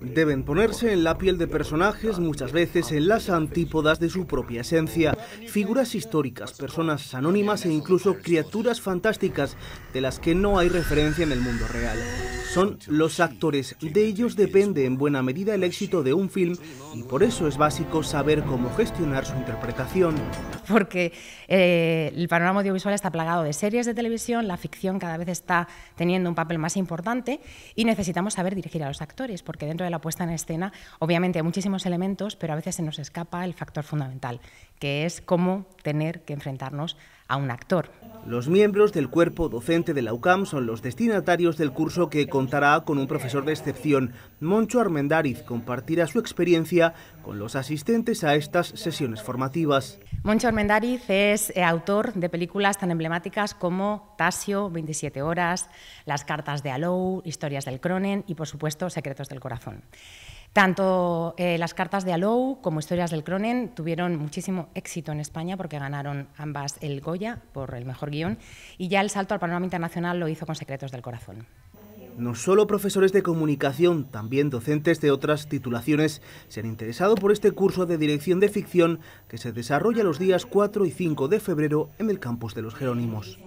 Deben ponerse en la piel de personajes, muchas veces en las antípodas de su propia esencia, figuras históricas, personas anónimas e incluso criaturas fantásticas de las que no hay referencia en el mundo real. Son los actores, de ellos depende en buena medida el éxito de un film y por eso es básico saber cómo gestionar su interpretación. Porque eh, el panorama audiovisual está plagado de series de televisión, la ficción cada vez está teniendo un papel más importante y necesitamos saber dirigir a los actores, porque dentro de la puesta en escena obviamente hay muchísimos elementos, pero a veces se nos escapa el factor fundamental, que es cómo tener que enfrentarnos a un actor. Los miembros del cuerpo docente de la UCAM son los destinatarios del curso que contará con un profesor de excepción. Moncho Armendariz compartirá su experiencia con los asistentes a estas sesiones formativas. Moncho Armendariz es eh, autor de películas tan emblemáticas como Tasio, 27 horas, Las cartas de Alou, Historias del Cronen y, por supuesto, Secretos del Corazón. Tanto eh, las cartas de Alou como Historias del Cronen tuvieron muchísimo éxito en España porque ganaron ambas el Goya por el mejor guion y ya el salto al panorama internacional lo hizo con Secretos del Corazón. No solo profesores de comunicación, también docentes de otras titulaciones se han interesado por este curso de dirección de ficción que se desarrolla los días 4 y 5 de febrero en el campus de los Jerónimos.